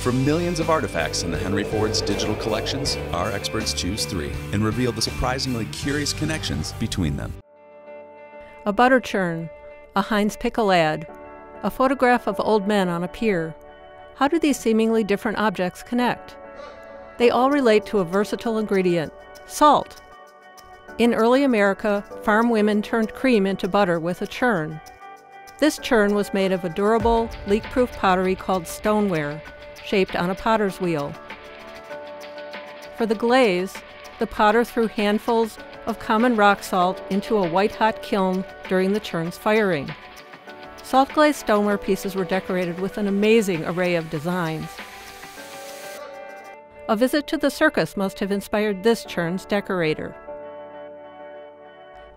From millions of artifacts in the Henry Ford's digital collections, our experts choose three and reveal the surprisingly curious connections between them. A butter churn, a Heinz pickle ad, a photograph of old men on a pier. How do these seemingly different objects connect? They all relate to a versatile ingredient salt. In early America, farm women turned cream into butter with a churn. This churn was made of a durable, leak proof pottery called stoneware, shaped on a potter's wheel. For the glaze, the potter threw handfuls of common rock salt into a white hot kiln during the churn's firing. Salt glazed stoneware pieces were decorated with an amazing array of designs. A visit to the circus must have inspired this churn's decorator.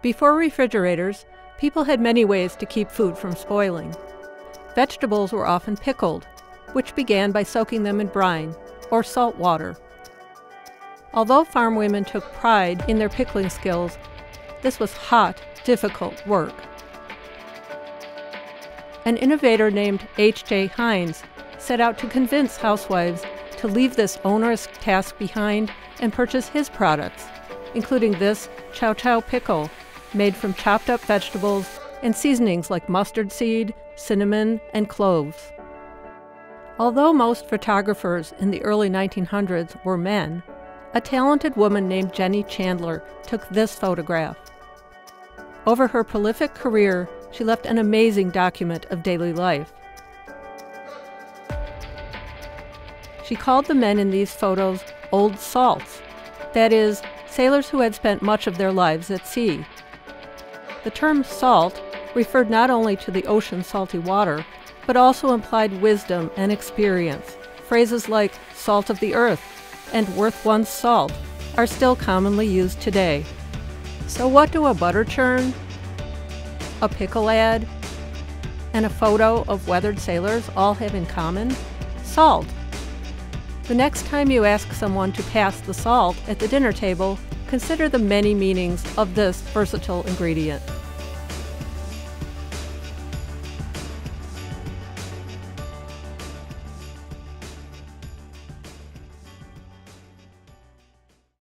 Before refrigerators, people had many ways to keep food from spoiling. Vegetables were often pickled, which began by soaking them in brine or salt water. Although farm women took pride in their pickling skills, this was hot, difficult work. An innovator named H.J. Heinz set out to convince housewives to leave this onerous task behind and purchase his products, including this chow chow pickle made from chopped up vegetables and seasonings like mustard seed, cinnamon, and cloves. Although most photographers in the early 1900s were men, a talented woman named Jenny Chandler took this photograph. Over her prolific career, she left an amazing document of daily life. She called the men in these photos old salts, that is, sailors who had spent much of their lives at sea. The term salt referred not only to the ocean's salty water, but also implied wisdom and experience. Phrases like salt of the earth and worth one's salt are still commonly used today. So, what do a butter churn, a pickle ad, and a photo of weathered sailors all have in common? Salt. The next time you ask someone to pass the salt at the dinner table, consider the many meanings of this versatile ingredient.